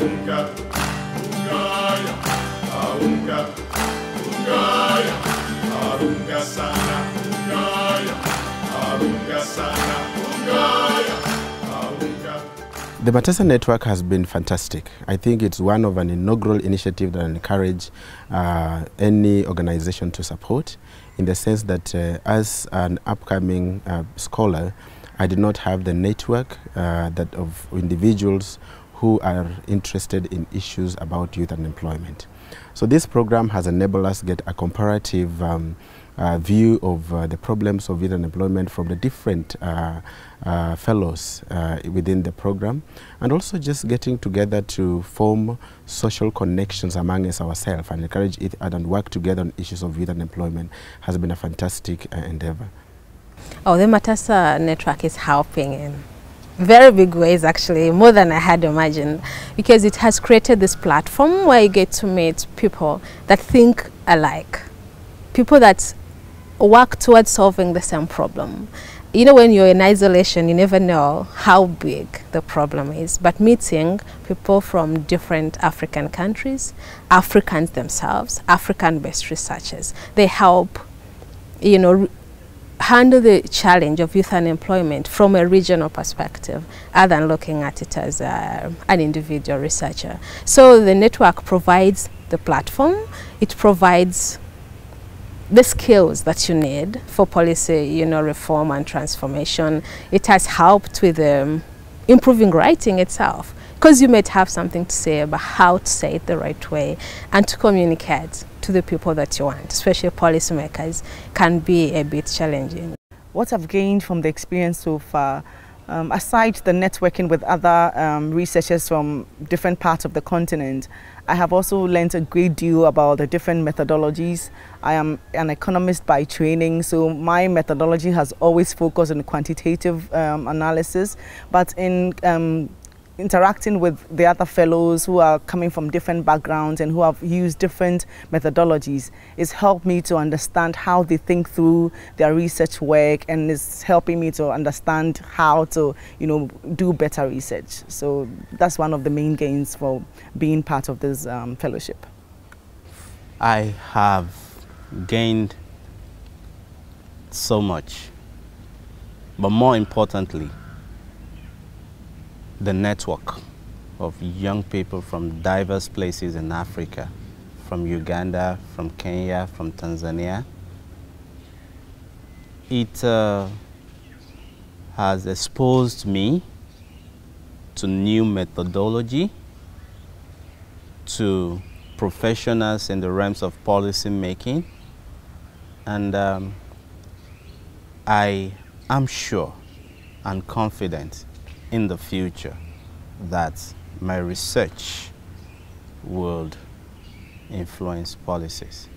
Ungaya, aunga, ungaya, sana, ungaya, sana, ungaya. The Matasa Network has been fantastic. I think it's one of an inaugural initiative that I encourage uh, any organization to support in the sense that uh, as an upcoming uh, scholar, I did not have the network uh, that of individuals who are interested in issues about youth unemployment. So this program has enabled us to get a comparative um, uh, view of uh, the problems of youth unemployment from the different uh, uh, fellows uh, within the program and also just getting together to form social connections among us ourselves and encourage it and work together on issues of youth unemployment has been a fantastic uh, endeavor. Oh, the Matasa network is helping in very big ways actually, more than I had imagined, because it has created this platform where you get to meet people that think alike, people that work towards solving the same problem. You know, when you're in isolation, you never know how big the problem is. But meeting people from different African countries, Africans themselves, African-based researchers, they help, you know, handle the challenge of youth unemployment from a regional perspective other than looking at it as a, an individual researcher. So the network provides the platform, it provides the skills that you need for policy you know, reform and transformation. It has helped with um, improving writing itself because you might have something to say about how to say it the right way and to communicate to the people that you want, especially policymakers, can be a bit challenging. What I've gained from the experience so far, um, aside the networking with other um, researchers from different parts of the continent, I have also learned a great deal about the different methodologies. I am an economist by training, so my methodology has always focused on quantitative um, analysis, but in um, interacting with the other fellows who are coming from different backgrounds and who have used different methodologies. It's helped me to understand how they think through their research work and it's helping me to understand how to you know do better research. So that's one of the main gains for being part of this um, fellowship. I have gained so much but more importantly the network of young people from diverse places in Africa, from Uganda, from Kenya, from Tanzania. It uh, has exposed me to new methodology, to professionals in the realms of policy making, and um, I am sure and confident in the future that my research would influence policies.